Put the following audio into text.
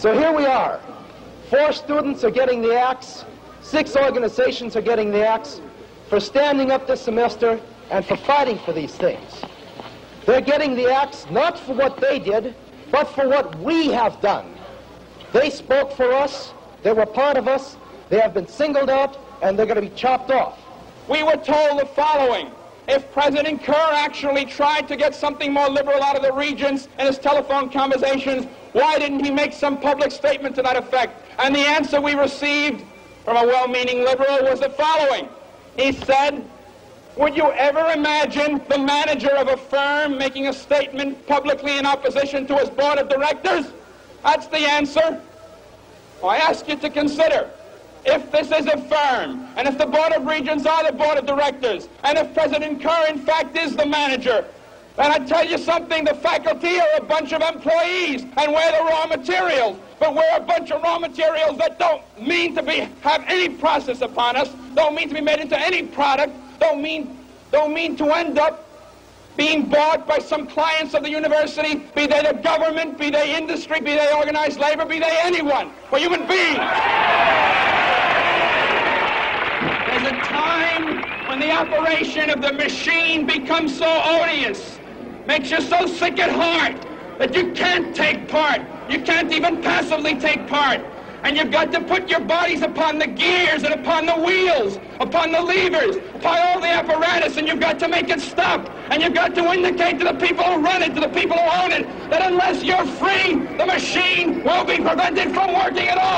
So here we are. Four students are getting the axe. Six organizations are getting the axe for standing up this semester and for fighting for these things. They're getting the axe not for what they did, but for what we have done. They spoke for us. They were part of us. They have been singled out, and they're going to be chopped off. We were told the following. If President Kerr actually tried to get something more liberal out of the regents in his telephone conversations, why didn't he make some public statement to that effect? And the answer we received from a well-meaning liberal was the following. He said, would you ever imagine the manager of a firm making a statement publicly in opposition to his board of directors? That's the answer. I ask you to consider if this is a firm, and if the Board of Regents are the Board of Directors, and if President Kerr, in fact, is the manager, then I tell you something, the faculty are a bunch of employees, and we're the raw materials. But we're a bunch of raw materials that don't mean to be have any process upon us, don't mean to be made into any product, don't mean, don't mean to end up being bought by some clients of the university, be they the government, be they industry, be they organized labor, be they anyone. We're human beings. When the operation of the machine becomes so odious, makes you so sick at heart that you can't take part. You can't even passively take part. And you've got to put your bodies upon the gears and upon the wheels, upon the levers, upon all the apparatus, and you've got to make it stop. And you've got to indicate to the people who run it, to the people who own it, that unless you're free, the machine will be prevented from working at all.